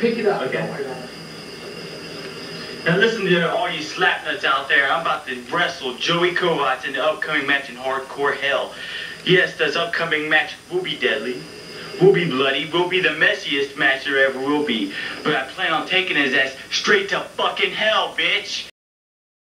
Pick it up. Okay. Now listen to all you slap nuts out there. I'm about to wrestle Joey Kovacs in the upcoming match in Hardcore Hell. Yes, this upcoming match will be deadly, will be bloody, will be the messiest match there ever will be. But I plan on taking his ass straight to fucking hell, bitch.